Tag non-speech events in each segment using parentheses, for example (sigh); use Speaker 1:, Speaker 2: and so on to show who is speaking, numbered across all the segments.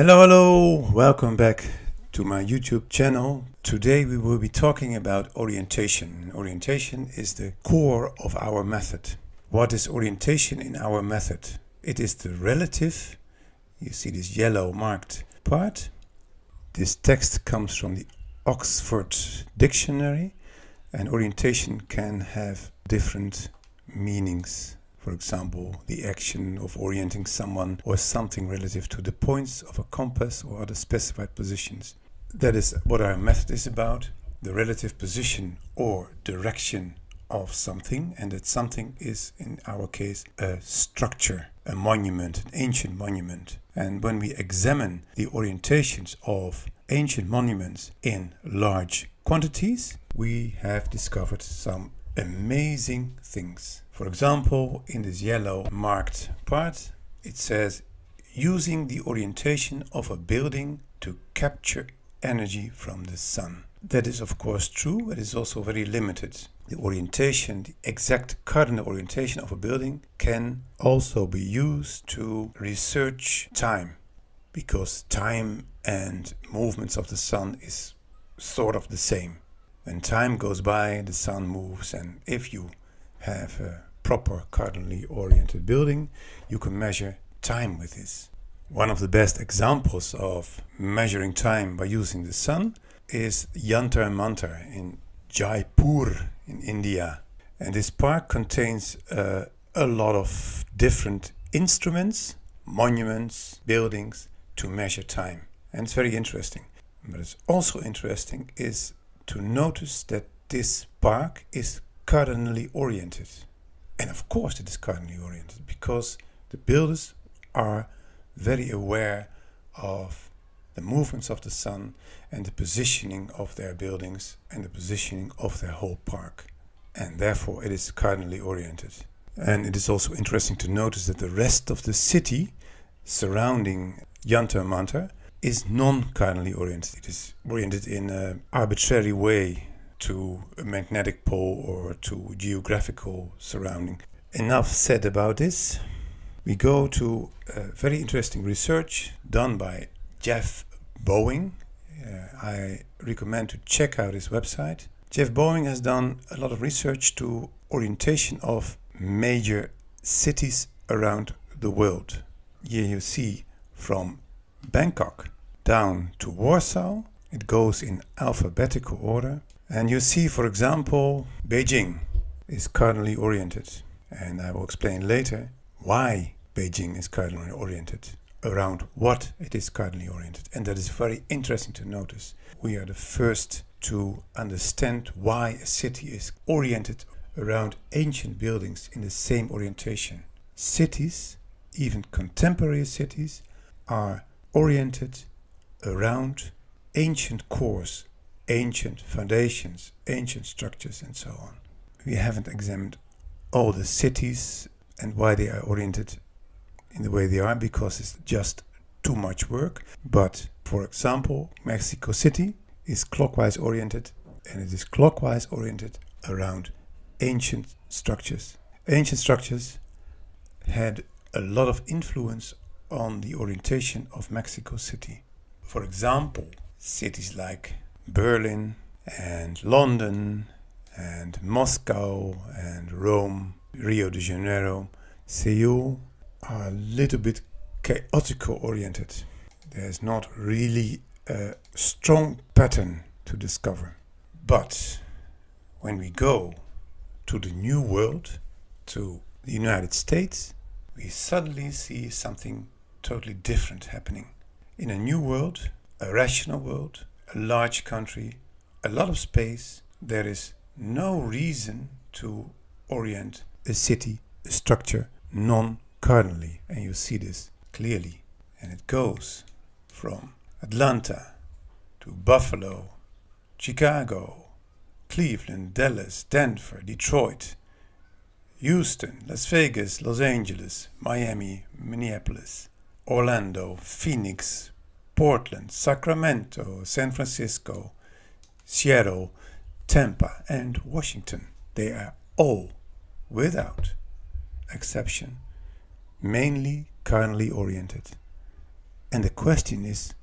Speaker 1: Hello, hello, welcome back to my YouTube channel. Today we will be talking about orientation. Orientation is the core of our method. What is orientation in our method? It is the relative, you see this yellow marked part. This text comes from the Oxford Dictionary and orientation can have different meanings. For example, the action of orienting someone or something relative to the points of a compass or other specified positions. That is what our method is about, the relative position or direction of something, and that something is, in our case, a structure, a monument, an ancient monument. And when we examine the orientations of ancient monuments in large quantities, we have discovered some amazing things. For example, in this yellow marked part, it says using the orientation of a building to capture energy from the sun. That is of course true, but it's also very limited. The orientation, the exact cardinal orientation of a building can also be used to research time because time and movements of the sun is sort of the same. When time goes by, the sun moves, and if you have a proper cardinally oriented building, you can measure time with this. One of the best examples of measuring time by using the sun is Yantar Mantar in Jaipur in India. And this park contains uh, a lot of different instruments, monuments, buildings to measure time. And it's very interesting. But it's also interesting is to notice that this park is cardinally oriented. And of course it is cardinally oriented because the builders are very aware of the movements of the sun and the positioning of their buildings and the positioning of their whole park. And therefore it is cardinally oriented. And it is also interesting to notice that the rest of the city surrounding Yantar Mantar is non-cardinally oriented. It is oriented in an arbitrary way to a magnetic pole or to geographical surrounding. Enough said about this. We go to a very interesting research done by Geoff Boeing. Uh, I recommend to check out his website. Geoff Boeing has done a lot of research to orientation of major cities around the world. Here you see from Bangkok down to Warsaw. It goes in alphabetical order. And you see, for example, Beijing is cardinally oriented. And I will explain later why Beijing is cardinally oriented, around what it is cardinally oriented. And that is very interesting to notice. We are the first to understand why a city is oriented around ancient buildings in the same orientation. Cities, even contemporary cities, are oriented around ancient cores, ancient foundations, ancient structures, and so on. We haven't examined all the cities and why they are oriented in the way they are because it's just too much work. But for example, Mexico City is clockwise oriented and it is clockwise oriented around ancient structures. Ancient structures had a lot of influence on the orientation of Mexico City. For example, cities like Berlin and London and Moscow and Rome, Rio de Janeiro, Seoul are a little bit chaotical oriented. There's not really a strong pattern to discover. But when we go to the New World, to the United States, we suddenly see something totally different happening. In a new world, a rational world, a large country, a lot of space, there is no reason to orient a city, a structure, non cardinally. And you see this clearly. And it goes from Atlanta to Buffalo, Chicago, Cleveland, Dallas, Denver, Detroit, Houston, Las Vegas, Los Angeles, Miami, Minneapolis, Orlando, Phoenix, Portland, Sacramento, San Francisco, Seattle, Tampa, and Washington. They are all, without exception, mainly cardinally oriented. And the question is,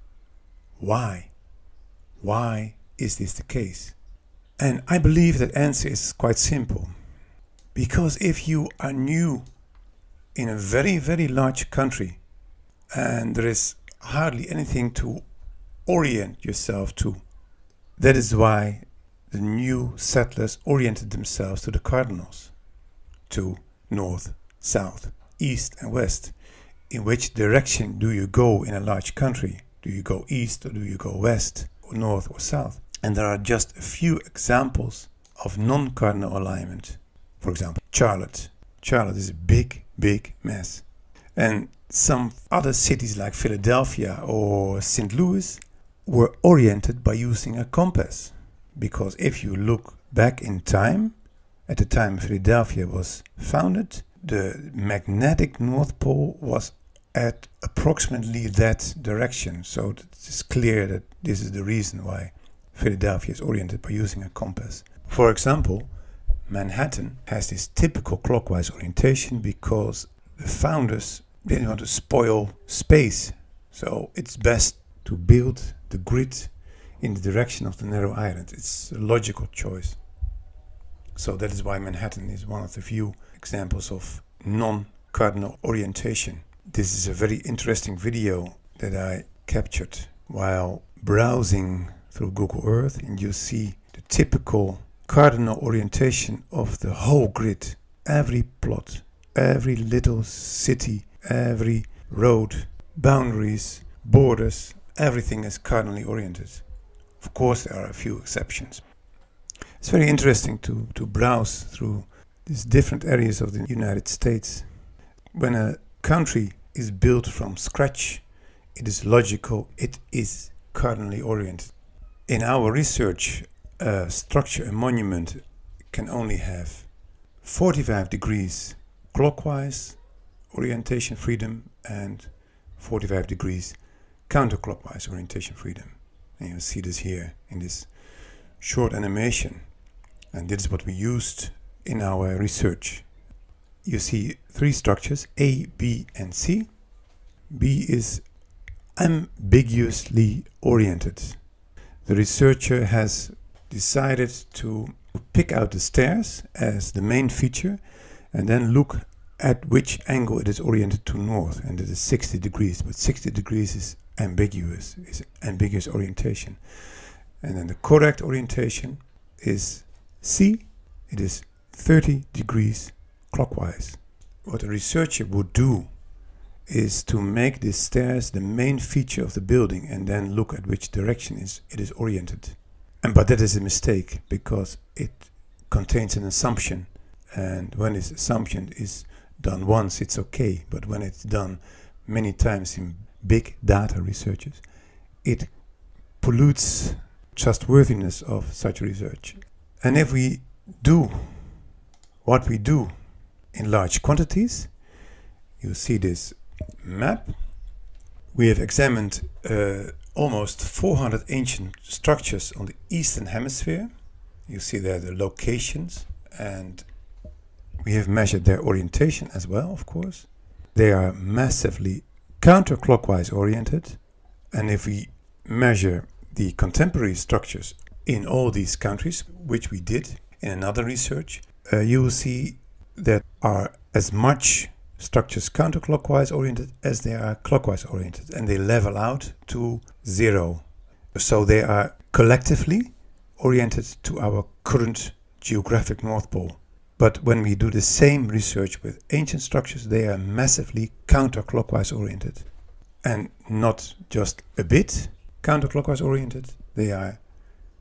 Speaker 1: why? Why is this the case? And I believe that answer is quite simple. Because if you are new in a very, very large country and there is hardly anything to orient yourself to, that is why the new settlers oriented themselves to the cardinals, to north, south, east, and west. In which direction do you go in a large country? Do you go east or do you go west or north or south? And there are just a few examples of non cardinal alignment. For example, Charlotte. Charlotte is a big, big mess. And some other cities like Philadelphia or St. Louis were oriented by using a compass. Because if you look back in time, at the time Philadelphia was founded, the magnetic North Pole was at approximately that direction. So it's clear that this is the reason why Philadelphia is oriented by using a compass. For example, Manhattan has this typical clockwise orientation because the founders didn't want to spoil space. So it's best to build the grid in the direction of the narrow island. It's a logical choice. So that is why Manhattan is one of the few examples of non-cardinal orientation. This is a very interesting video that I captured while browsing through Google Earth and you see the typical cardinal orientation of the whole grid. Every plot, every little city, every road, boundaries, borders, everything is cardinally oriented. Of course, there are a few exceptions. It's very interesting to, to browse through these different areas of the United States. When a country is built from scratch, it is logical, it is cardinally oriented. In our research, a structure, a monument, can only have 45 degrees clockwise orientation freedom and 45 degrees counterclockwise orientation freedom. And you see this here in this short animation. And this is what we used in our research. You see three structures, A, B, and C. B is ambiguously oriented. The researcher has decided to pick out the stairs as the main feature and then look at which angle it is oriented to north and it is 60 degrees but 60 degrees is ambiguous is ambiguous orientation. And then the correct orientation is C it is 30 degrees clockwise. What a researcher would do is to make the stairs the main feature of the building and then look at which direction is it is oriented. And but that is a mistake because it contains an assumption and when this assumption is done once it's okay but when it's done many times in big data researches, it pollutes trustworthiness of such research. And if we do what we do in large quantities, you see this map. We have examined uh, almost 400 ancient structures on the eastern hemisphere. You see there the locations and we have measured their orientation as well, of course. They are massively counterclockwise oriented. And if we measure the contemporary structures in all these countries, which we did in another research, uh, you will see that are as much structures counterclockwise oriented as they are clockwise oriented, and they level out to zero. So they are collectively oriented to our current geographic North Pole. But when we do the same research with ancient structures, they are massively counterclockwise oriented. And not just a bit counterclockwise oriented, they are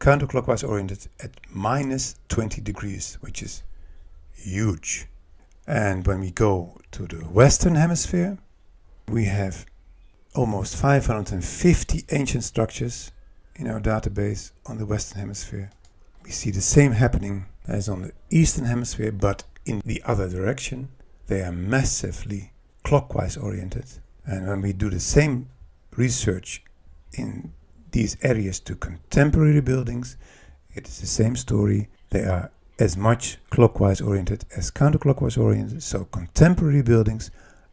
Speaker 1: counterclockwise oriented at minus 20 degrees, which is huge. And when we go to the Western Hemisphere, we have almost 550 ancient structures in our database on the Western Hemisphere. We see the same happening as on the eastern hemisphere, but in the other direction. They are massively clockwise oriented. And when we do the same research in these areas to contemporary buildings, it is the same story. They are as much clockwise oriented as counterclockwise oriented. So contemporary buildings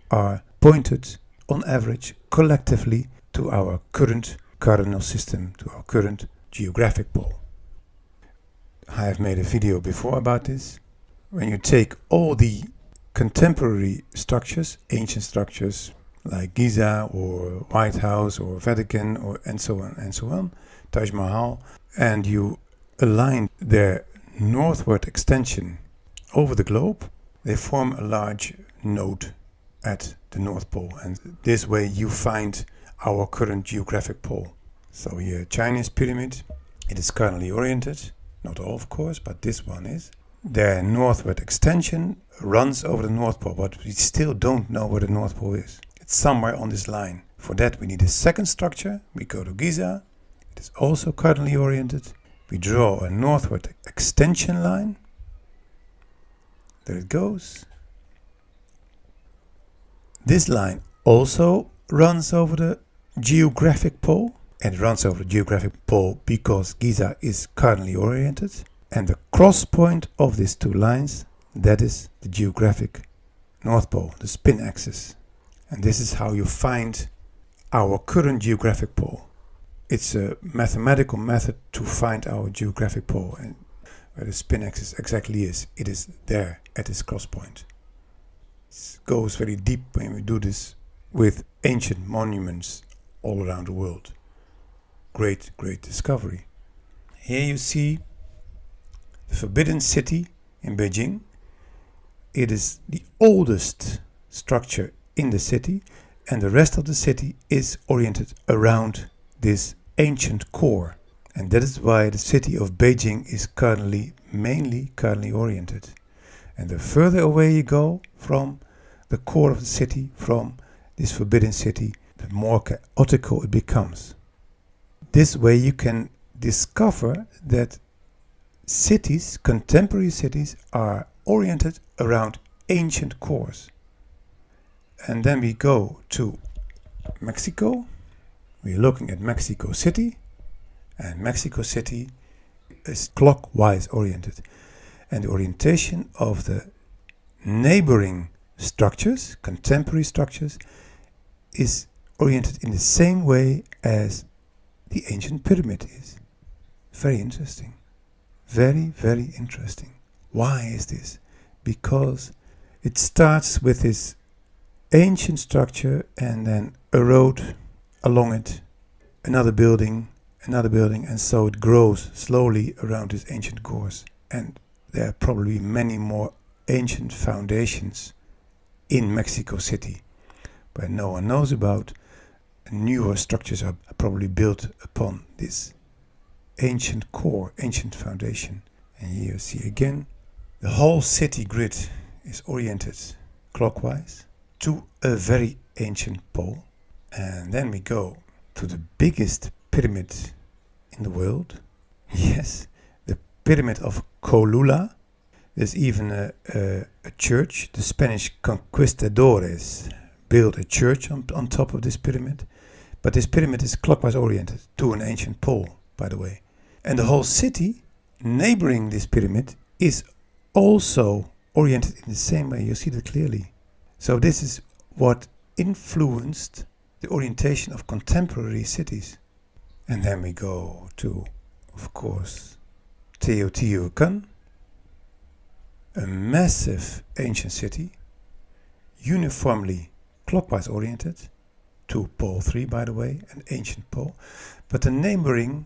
Speaker 1: are pointed on average collectively to our current cardinal system, to our current geographic pole. I have made a video before about this. When you take all the contemporary structures, ancient structures like Giza or White House or Vatican or and so on and so on, Taj Mahal, and you align their northward extension over the globe, they form a large node at the North Pole. And this way you find our current geographic pole. So here, Chinese pyramid, it is cardinally oriented, not all of course, but this one is. Their northward extension runs over the North Pole, but we still don't know where the North Pole is. It's somewhere on this line. For that we need a second structure. We go to Giza. It is also cardinally oriented. We draw a northward extension line. There it goes. This line also runs over the geographic pole. And runs over the geographic pole because Giza is cardinally oriented. And the cross point of these two lines, that is the geographic North Pole, the spin axis. And this is how you find our current geographic pole. It's a mathematical method to find our geographic pole and where the spin axis exactly is. It is there at this cross point. It goes very deep when we do this with ancient monuments all around the world. Great, great discovery. Here you see the Forbidden City in Beijing. It is the oldest structure in the city, and the rest of the city is oriented around this ancient core. And that is why the city of Beijing is cardinally mainly cardinally oriented. And the further away you go from the core of the city, from this forbidden city, the more chaotical it becomes. This way you can discover that cities, contemporary cities, are oriented around ancient cores. And then we go to Mexico. We're looking at Mexico City. And Mexico City is clockwise oriented. And the orientation of the neighboring structures, contemporary structures, is oriented in the same way as the ancient pyramid is. Very interesting. Very, very interesting. Why is this? Because it starts with this ancient structure and then a road along it another building, another building, and so it grows slowly around this ancient course. And there are probably many more ancient foundations in Mexico City, but no one knows about. Newer structures are probably built upon this ancient core, ancient foundation. And here you see again, the whole city grid is oriented clockwise to a very ancient pole. And then we go to the biggest pyramid in the world. (laughs) Yes, the pyramid of Cholula. There's even a, a, a church. The Spanish conquistadores built a church on, on top of this pyramid. But this pyramid is clockwise oriented to an ancient pole, by the way. And the whole city neighboring this pyramid is also oriented in the same way. You see that clearly. So this is what influenced the orientation of contemporary cities. And then we go to, of course, Teotihuacan, a massive ancient city, uniformly clockwise oriented, to pole 3 by the way, an ancient pole, but the neighboring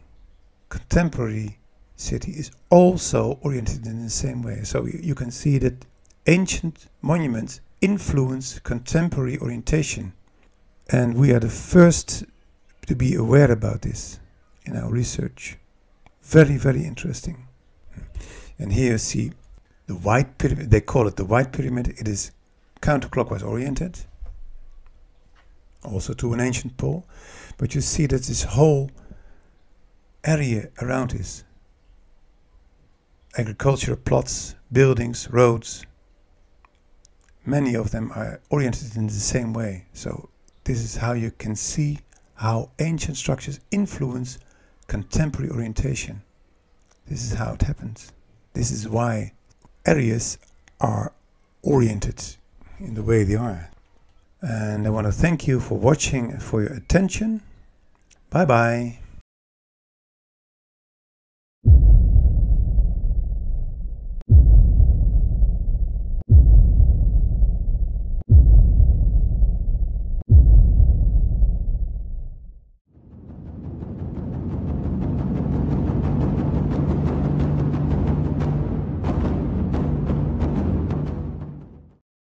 Speaker 1: contemporary city is also oriented in the same way. So you, you can see that ancient monuments influence contemporary orientation and we are the first to be aware about this in our research. Very, very interesting. And here you see the white pyramid. They call it the white pyramid. It is counterclockwise oriented, also to an ancient pole. But you see that this whole area around is agricultural plots, buildings, roads. Many of them are oriented in the same way. So this is how you can see how ancient structures influence contemporary orientation. This is how it happens. This is why areas are oriented in the way they are. And I want to thank you for watching for your attention. Bye bye.